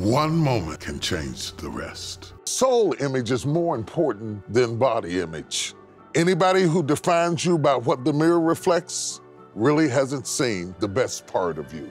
One moment can change the rest. Soul image is more important than body image. Anybody who defines you by what the mirror reflects really hasn't seen the best part of you.